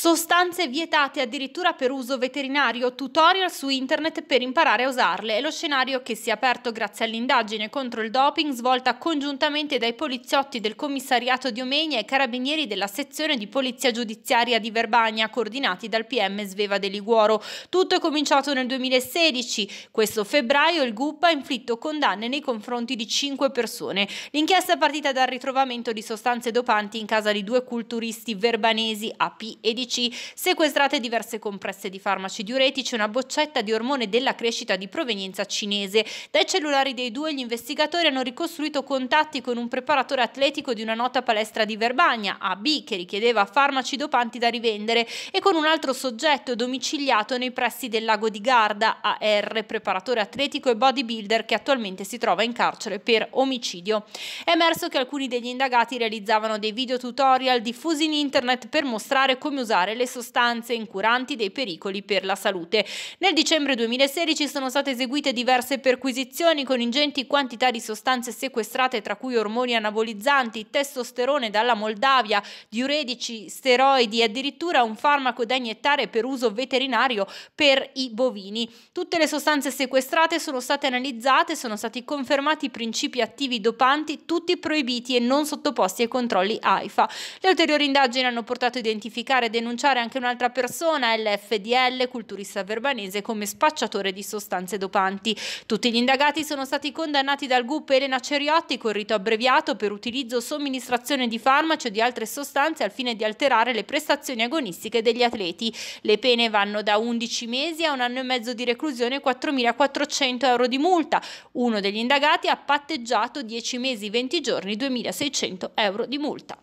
Sostanze vietate addirittura per uso veterinario, tutorial su internet per imparare a usarle. È lo scenario che si è aperto grazie all'indagine contro il doping svolta congiuntamente dai poliziotti del commissariato di Omegna e carabinieri della sezione di polizia giudiziaria di Verbagna, coordinati dal PM Sveva De Liguoro. Tutto è cominciato nel 2016. Questo febbraio il GUP ha inflitto condanne nei confronti di cinque persone. L'inchiesta è partita dal ritrovamento di sostanze dopanti in casa di due culturisti verbanesi, AP e medici, sequestrate diverse compresse di farmaci diuretici e una boccetta di ormone della crescita di provenienza cinese. Dai cellulari dei due gli investigatori hanno ricostruito contatti con un preparatore atletico di una nota palestra di Verbagna, AB, che richiedeva farmaci dopanti da rivendere, e con un altro soggetto domiciliato nei pressi del lago di Garda, AR, preparatore atletico e bodybuilder che attualmente si trova in carcere per omicidio. È emerso che alcuni degli indagati realizzavano dei video tutorial diffusi in internet per mostrare come usare usare le sostanze incuranti dei pericoli per la salute. Nel dicembre 2016 sono state eseguite diverse perquisizioni con ingenti quantità di sostanze sequestrate tra cui ormoni anabolizzanti, testosterone dalla Moldavia, diuretici, steroidi e addirittura un farmaco da iniettare per uso veterinario per i bovini. Tutte le sostanze sequestrate sono state analizzate, sono stati confermati i principi attivi dopanti, tutti proibiti e non sottoposti ai controlli AIFA. Le ulteriori indagini hanno portato a identificare denunciare anche un'altra persona, LFDL, culturista verbanese, come spacciatore di sostanze dopanti. Tutti gli indagati sono stati condannati dal GUP Elena Ceriotti con rito abbreviato per utilizzo somministrazione di farmaci o di altre sostanze al fine di alterare le prestazioni agonistiche degli atleti. Le pene vanno da 11 mesi a un anno e mezzo di reclusione e 4.400 euro di multa. Uno degli indagati ha patteggiato 10 mesi 20 giorni 2.600 euro di multa.